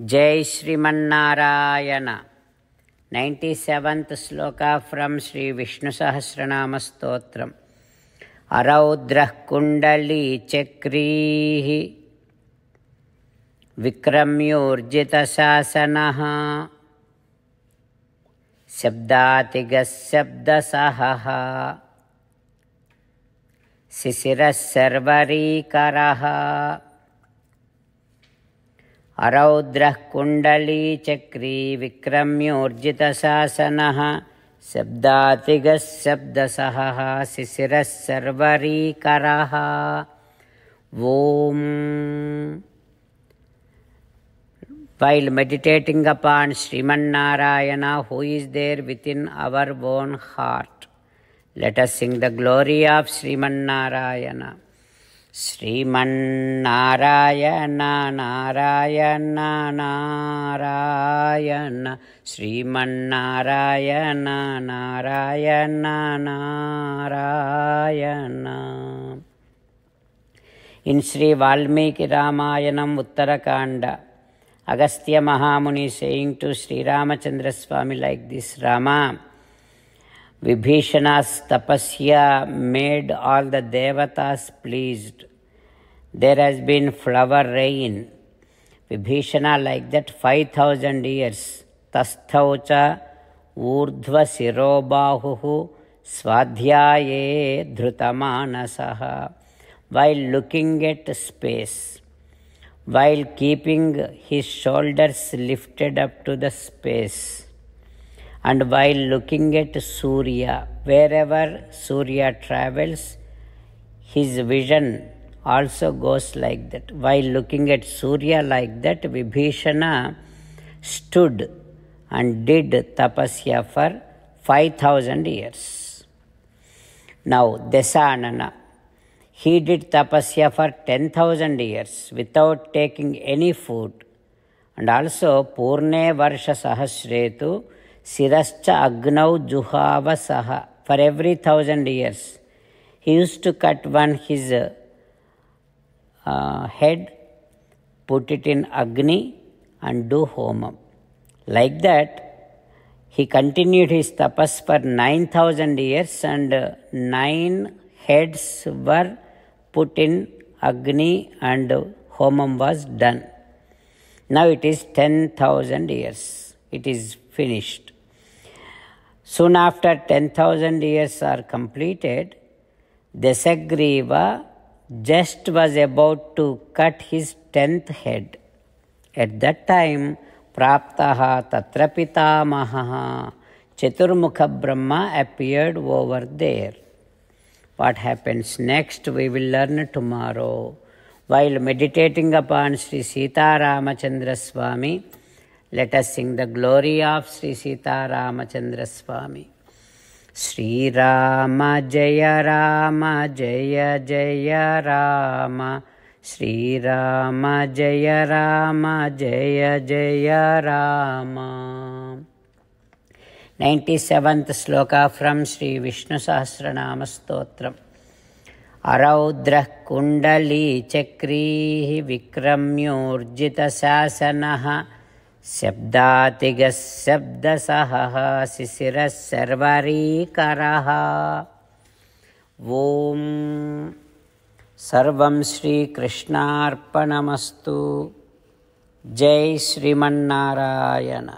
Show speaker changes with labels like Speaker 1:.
Speaker 1: జై Srimannarayana. Ninety seventh shloka from Sri Vishnu Sahasranama stotram. అరౌద్ర కుండలీ Chakri విక్రమ్యోర్జిత శాసన శబ్దాతిగశబ్దసహ శిశిరశర్వరీకరः अरौद्रः कुण्डलीचक्री विक्रम्योर्जितशासनः शब्दातिगः शब्दसहः शिशिरः सर्वरीकरः ॐ While meditating upon Srimanarayana, who is there within our own heart, let us sing the glory of Sriman Narayana Narayan Narayan Sriman Narayana Narayan Narayan In Sri Valmiki Ramayanam Uttarakanda, Agastya Mahamuni saying to Sri Ramachandra Swami like this, Rama, Vibhishana's tapasya made all the devatas pleased. There has been flower rain. Vibhishana like that 5000 years. Tasthaucha urdhva sirobahu swadhyaye dhrutamanasaha. While looking at space, while keeping his shoulders lifted up to the space, and while looking at Surya, wherever Surya travels, his vision also goes like that. While looking at Surya like that, Vibhishana stood and did tapasya for 5000 years. Now, Desanana, he did tapasya for 10,000 years without taking any food. And also, Purne Varsha Sahasretu, Sirascha Agnau Juhava Saha. For every thousand years, he used to cut one his uh, head, put it in Agni, and do Homam. Like that, he continued his tapas for 9000 years, and nine heads were put in Agni, and Homam was done. Now it is 10,000 years. It is finished. Soon after 10,000 years are completed, Desagriva just was about to cut his tenth head. At that time, Praptaha Tatra Pitamaha Chaturmukha Brahma appeared over there. What happens next we will learn tomorrow. While meditating upon Sri Sita Ramachandra Swami, let us sing the glory of Sri Sita Ramachandra Swami. Sri Rama Jaya Rama Jaya Jaya Rama Sri Rama Jaya Rama Jaya Jaya Rama 97th sloka from Sri Vishnu Sahasranama Stotram अरौद्रः कुण्डलीचक्रीः विक्रम्योर्जितशासनः शब्दातिगः शब्दसहः शिशिरः सर्वरीकरः। ॐ सर्वं श्रीकृष्णार्पणमस्तु। जय श्रीमन्नारायण